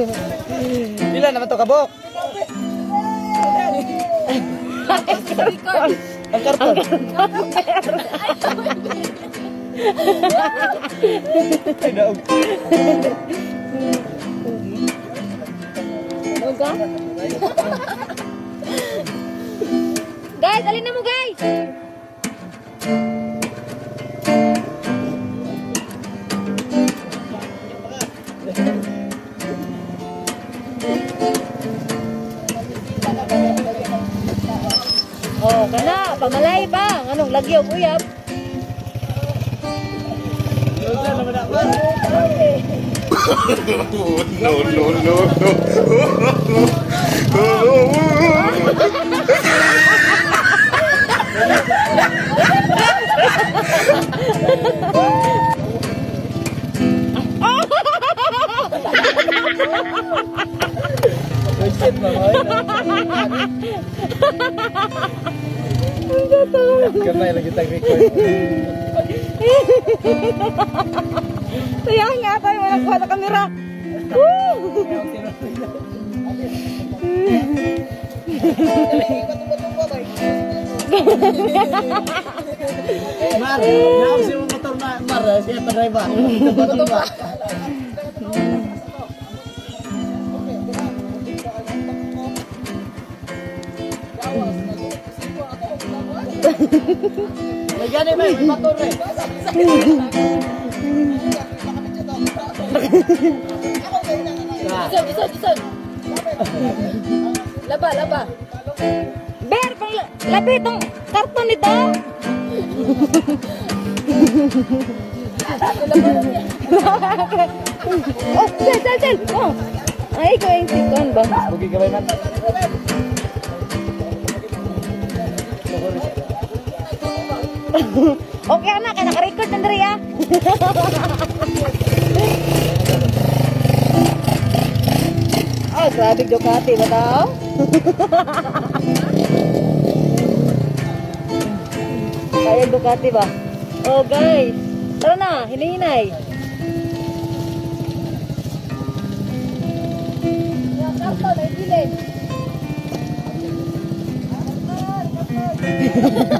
Pila naman to kabok? Ang karton. Ay, daog. Moga. guys, alin na mo guys. ba malay ba anong lagyo kuyab no no no no Oh! Mga Kamay lagi kamera. Mar, naam si mo motor Mar, siya pa driver. Tumba-tumba. Lagyan ni may motor eh. Isod, isod, isod. Laba, laba. Ber, pang labi itong karton nito. oh, sel, sel, sel. Oh. Ay, ikaw yung sikon ba? Bugi ka ba man? Okay na, kaya naka-record na diri ah. Ah, grabe Ducati ba tao? Kaya Ducati ba? Oh guys, tara na, hinihinay. Sila ba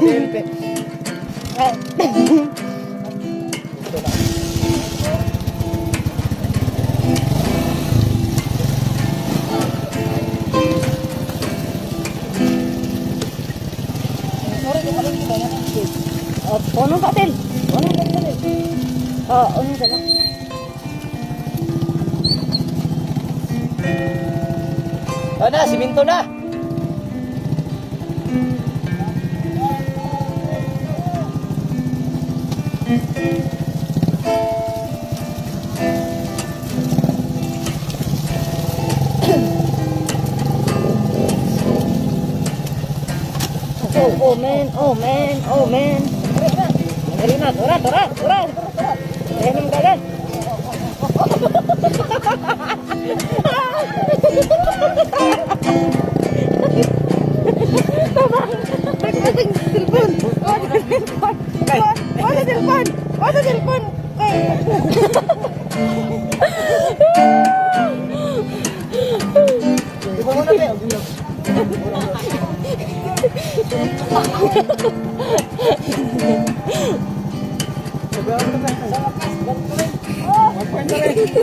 Gente. Oh, puno ka, Tel. Puno ka, Tel. Oh, unang ka lang. Oh na, siminto na. oh, oh man, oh man, oh man. Wala silpon. Wala silpon. Di Magkwento rin. Magkwento rin.